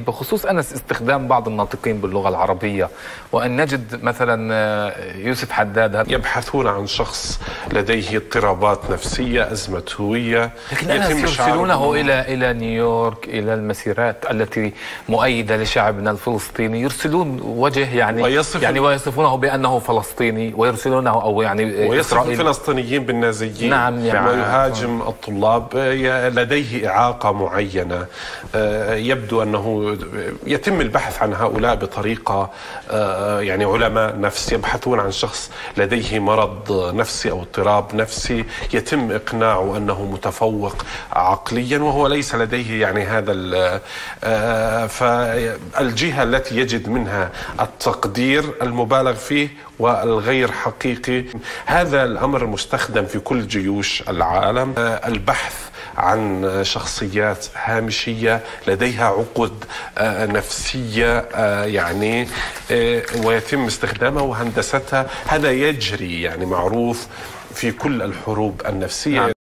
بخصوص أنس استخدام بعض الناطقين باللغة العربية وأن نجد مثلا آه، يوسف حداد يبحثون عن شخص لديه اضطرابات نفسية أزمة هوية لكن أنس يرسلونه إلى إلى نيويورك إلى المسيرات التي مؤيدة لشعبنا الفلسطيني يرسلون وجه يعني ويصف يعني ويصفونه بأنه فلسطيني ويرسلونه أو يعني ويصف الفلسطينيين بالنازيين نعم يعني ويهاجم الطلاب لديه إعاقة معينة آه، يبدو أنه يتم البحث عن هؤلاء بطريقة آه، يعني علماء نفس يبحثون عن شخص لديه مرض نفسي أو اضطراب نفسي يتم إقناعه أنه متفوق عقليا وهو ليس لديه يعني هذا آه، فالجهة التي يجد منها التقدير المبالغ فيه والغير حقيقي هذا الأمر مستخدم في كل جيوش العالم. آه، البحث عن شخصيات هامشية لديها عقد آه، نفسية آه، يعني ويتم استخدامها وهندستها هذا يجري يعني معروف في كل الحروب النفسية نعم.